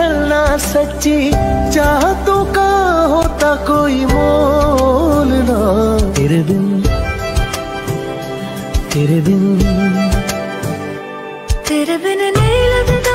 ढलना सच्ची चाहतों का होता कोई मोल ना। तेरे बिन तेरे बिन। तेरे बिन नहीं लगता